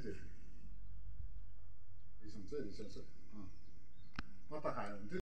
对对对，你从这里算数啊，我打海龙对。